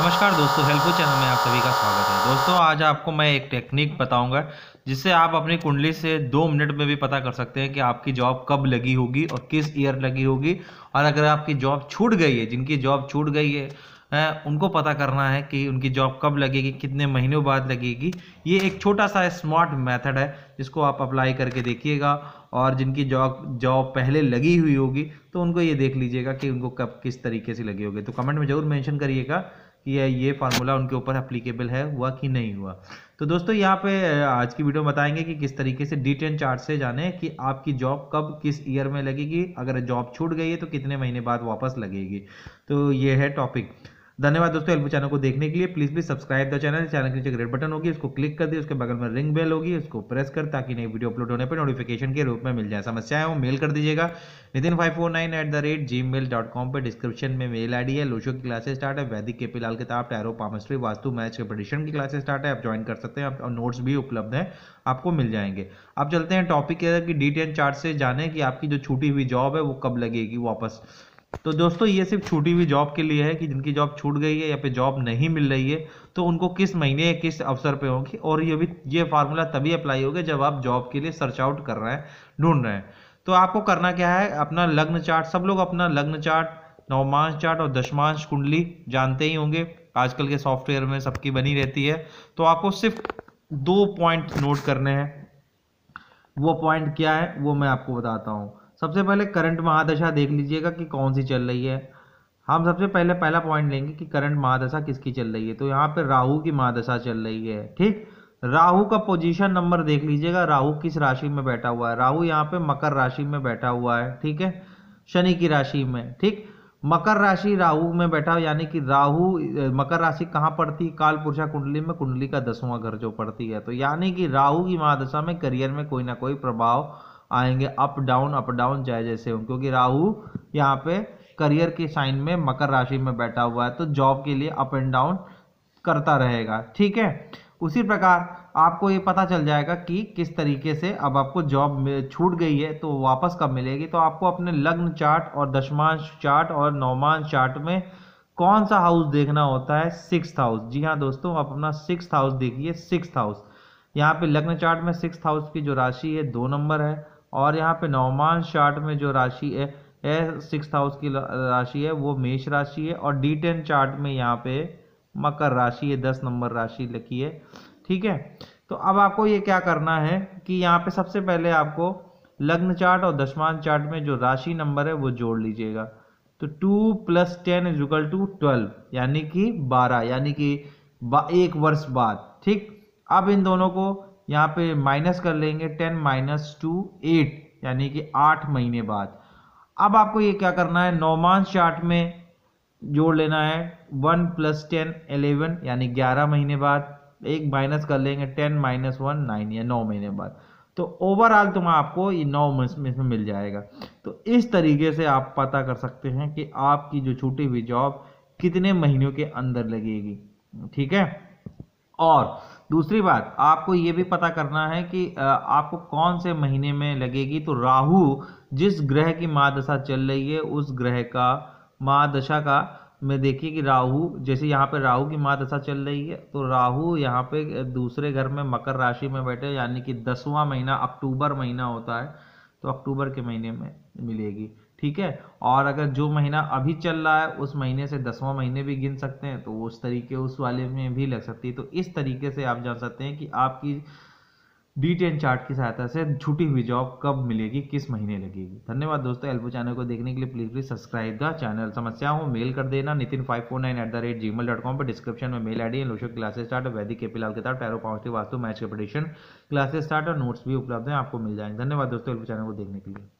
नमस्कार दोस्तों, helpful channel में आप सभी का स्वागत है। दोस्तों, आज आपको मैं एक टेक्निक बताऊँगा, जिससे आप अपनी कुंडली से दो मिनट में भी पता कर सकते हैं कि आपकी जॉब कब लगी होगी और किस ईयर लगी होगी। और अगर आपकी जॉब छूट गई है, जिनकी जॉब छूट गई है उनको पता करना है कि उनकी जॉब कब लगेगी, कितने महीनों बाद लगेगी। ये एक छोटा सा स्मार्ट मेथड है, जिसको आप अप्लाई करके देखिएगा। और जिनकी जॉब जॉब पहले लगी हुई होगी तो उनको ये देख लीजिएगा कि उनको कब किस तरीके से लगी होगी। तो कमेंट में ज़रूर मेंशन करिएगा। कि ये फार्मूला उनके ऊपर अप्लीकेबल है, हुआ कि नहीं हुआ। तो दोस्तों, यहाँ पे आज की वीडियो बताएँगे कि किस तरीके से डी टेन चार्ट से जाने कि आपकी जॉब कब, किस ईयर में लगेगी। अगर जॉब छूट गई है तो कितने महीने बाद वापस लगेगी। तो ये है टॉपिक धन्यवाद दोस्तों हेल्प चैनल को देखने के लिए। प्लीज़ भी सब्सक्राइब द चैनल चैनल के नीचे रेड बटन होगी, उसको क्लिक कर दिए उसके बगल में रिंग बेल होगी, उसको प्रेस कर ताकि नई वीडियो अपलोड होने पर नोटिफिकेशन के रूप में मिल जाए। समस्याएँ वो मेल कर दीजिएगा। Nitin five four nine eight the rate Gmail dot com पर डिस्क्रिप्शन में मेल आईडी है। लोशो की क्लासेस स्टार्ट है Vedic K P Lal Kitab tarot palmistry vastu match के प्रडिशन की क्लासेस स्टार्ट है। आप ज्वाइन कर सकते हैं और नोट्स भी उपलब्ध हैं, आपको मिल जाएँगे। अब चलते हैं टॉपिक की डी टेन चार्ट से जाने कि आपकी जो छूटी हुई जॉब है, वो कब लगेगी वापस। तो दोस्तों, ये सिर्फ़ छूटी हुई जॉब के लिए है कि जिनकी जॉब छूट गई है या फिर जॉब नहीं मिल रही है तो उनको किस महीने किस अवसर पे होगी? और ये भी, ये फार्मूला तभी अप्लाई होगा जब आप जॉब के लिए सर्च आउट कर रहे हैं, ढूंढ रहे हैं। तो आपको करना क्या है? अपना लग्न चार्ट सब लोग अपना लग्न चार्ट नवमांश चार्ट और दशमांश कुंडली जानते ही होंगे। आजकल के सॉफ्टवेयर में सबकी बनी रहती है। तो आपको सिर्फ़ दो पॉइंट नोट करने हैं। वो पॉइंट क्या है? वो मैं आपको बताता हूँ। सबसे पहले करंट महादशा देख लीजिएगा कि कौन सी चल रही है। हम सबसे पहले पहला पॉइंट लेंगे कि करंट महादशा किसकी चल रही है। तो यहाँ पे राहु की महादशा चल रही है, ठीक? राहु का पोजीशन नंबर देख लीजिएगा, राहु किस राशि में बैठा हुआ है? राहु यहाँ पे मकर राशि में बैठा हुआ है, ठीक है? शनि की राशि में, ठीक? मकर राशि राहु में बैठा हुआ यानी कि राहु मकर राशि कहाँ पड़ती है? काल पुरुषा कुंडली में, कुंडली का दसवां घर जो पड़ती है। तो यानी कि राहु की महादशा में करियर में कोई ना कोई प्रभाव आएँगे अप डाउन अप डाउन चाहे जैसे हो क्योंकि राहु यहाँ पे करियर के साइन में मकर राशि में बैठा हुआ है तो जॉब के लिए अप एंड डाउन करता रहेगा, ठीक है? उसी प्रकार आपको ये पता चल जाएगा कि किस तरीके से अब आपको जॉब छूट गई है तो वापस कब मिलेगी? तो आपको अपने लग्न चार्ट और दशमांश चार्ट और नौमांश चार्ट में कौन सा हाउस देखना होता है? सिक्स हाउस जी हाँ दोस्तों, आप अपना सिक्स हाउस देखिए सिक्स हाउस यहाँ पे लग्न चार्ट में सिक्स हाउस की जो राशि है, दो नंबर है। और यहाँ पे नौमान चार्ट में जो राशि है सिक्स हाउस की राशि है, वो मेष राशि है और डी टेन चार्ट में यहाँ पे मकर राशि है, दस नंबर राशि लिखी है। ठीक है? तो अब आपको ये क्या करना है कि यहाँ पे सबसे पहले आपको लग्न चार्ट और दशमान चार्ट में जो राशि नंबर है, वो जोड़ लीजिएगा। तो two plus ten is equal to twelve यानी कि बारह, यानी कि एक वर्ष बाद। ठीक? अब इन दोनों को यहाँ पे माइनस कर लेंगे टेन माइनस टू एट यानी कि आठ महीने बाद। अब आपको ये क्या करना है? नौमान चार्ट में जोड़ लेना है। वन प्लस टेन एलेवन यानी ग्यारह महीने बाद। एक माइनस कर लेंगे टेन माइनस वन नाइन या नौ महीने बाद। तो ओवरऑल तुम आपको ये नौ में मिल जाएगा। तो इस तरीके से आप पता कर सकते हैं कि आपकी जो छूटी हुई जॉब कितने महीनों के अंदर लगेगी। ठीक है? और दूसरी बात, आपको ये भी पता करना है कि आपको कौन से महीने में लगेगी? तो राहु जिस ग्रह की महादशा चल रही है, उस ग्रह का महादशा का, में देखिए कि राहु, जैसे यहाँ पे राहु की महादशा चल रही है तो राहु यहाँ पे दूसरे घर में मकर राशि में बैठे, यानी कि दसवां महीना, अक्टूबर महीना होता है तो अक्टूबर के महीने में मिलेगी। ठीक है? और अगर जो महीना अभी चल रहा है, उस महीने से दसवां महीने भी गिन सकते हैं तो उस तरीके, उस वाले में भी लग सकती है। तो इस तरीके से आप जान सकते हैं कि आपकी डी टेन चार्ट की सहायता से छुटी हुई जॉब कब मिलेगी, किस महीने लगेगी। धन्यवाद दोस्तों एल्बो चैनल को देखने के लिए please please subscribe the channel समस्या हो मेल कर देना Nitin five four nine eight the rate Gmail dot com पर डिस्क्रिप्शन में मेल आई डी लोशो क्लासेस स्टार्ट वैदिक के पिलाल के साथ टैरो पॉजिटिव वास्तु मैच के प्रडिशन क्लासेस स्टार्ट और नोट्स भी उपलब्ध हैं, आपको मिल जाएँगे। धन्यवाद दोस्तों एल्बो चैनल को देखने के लिए।